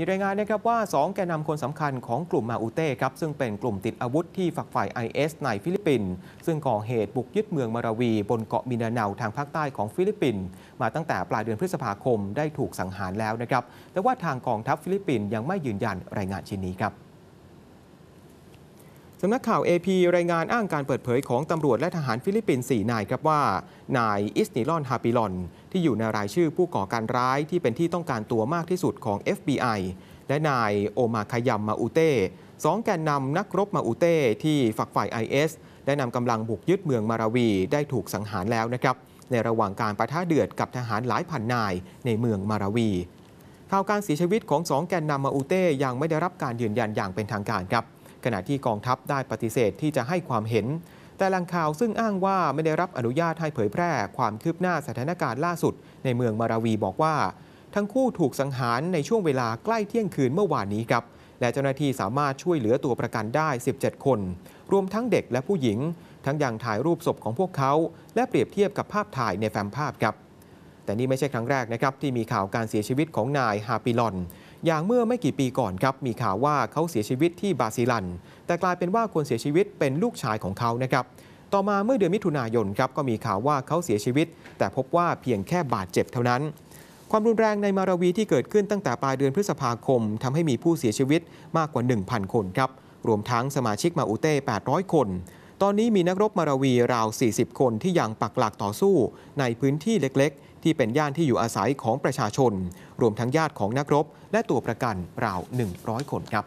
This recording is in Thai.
มีรายงานนะครับว่า 2 แกนนำคนสำคัญของกลุ่มมาอูเต้ครับซึ่งเป็นกลุ่มติดอาวุธที่ฝักใฝ่ IS ในฟิลิปปินส์ซึ่งก่อเหตุบุกยึดเมืองมาราวี บนเกาะมินดาเนาทางภาคใต้ของฟิลิปปินส์มาตั้งแต่ปลายเดือนพฤษภาคมได้ถูกสังหารแล้วนะครับแต่ว่าทางกองทัพฟิลิปปินส์ยังไม่ยืนยันรายงานชิ้นนี้ครับ สำนักข่าว AP รายงานอ้างการเปิดเผยของตำรวจและทหารฟิลิปปินส์4นายครับว่า นายอิสนิลอนฮาปิลอน ที่อยู่ในรายชื่อผู้ก่อการร้ายที่เป็นที่ต้องการตัวมากที่สุดของ FBI และนายโอมาคายัมมาอูเต้สองแกนนำนักรบมาอูเต้ที่ฝักฝ่าย IS ได้นำกำลังบุกยึดเมืองมาราวีได้ถูกสังหารแล้วนะครับ ในระหว่างการประทะเดือดกับทหารหลายพันนายในเมืองมาราวีข่าวการเสียชีวิตของสองแกนนำมาอูเต้ยังไม่ได้รับการยืนยันอย่างเป็นทางการครับ ขณะที่กองทัพได้ปฏิเสธที่จะให้ความเห็น แต่แหลังข่าวซึ่งอ้างว่าไม่ได้รับอนุญาตให้เผยแพร่ความคืบหน้าสถานการณ์ล่าสุด ในเมืองมาราวีบอกว่า ทั้งคู่ถูกสังหารในช่วงเวลาใกล้เที่ยงคืนเมื่อวานนี้ครับและเจ้าหน้าที่สามารถช่วยเหลือตัวประกันได้ 17 คน รวมทั้งเด็กและผู้หญิง ทั้งยังถ่ายรูปศพของพวกเขา และเปรียบเทียบกับภาพถ่ายในแฟ้มภาพครับ แต่นี่ไม่ใช่ครั้งแรกนะครับที่มีข่าวการเสียชีวิตของนายฮาปิลอน อย่างเมื่อไม่กี่ปีก่อนครับมีข่าวว่าเขาเสียชีวิตที่บาซิลัน แต่กลายเป็นว่าคนเสียชีวิตเป็นลูกชายของเขานะครับต่อมาเมื่อเดือนมิถุนายนครับก็มีข่าวว่าเขาเสียชีวิต แต่พบว่าเพียงแค่บาดเจ็บเท่านั้น ความรุนแรงในมาราวีที่เกิดขึ้นตั้งแต่ปลายเดือนพฤษภาคมทำให้มีผู้เสียชีวิตมากกว่า 1,000 คนครับรวมทั้งสมาชิกมาอูเต้ 800 คน ตอนนี้มีนักรบมาราวีราว 40 คนที่ยังปักหลักต่อสู้ในพื้นที่เล็กๆ ที่เป็นย่านที่อยู่อาศัยของประชาชน รวมทั้งญาติของนักรบ และตัวประกันราว 100 คนครับ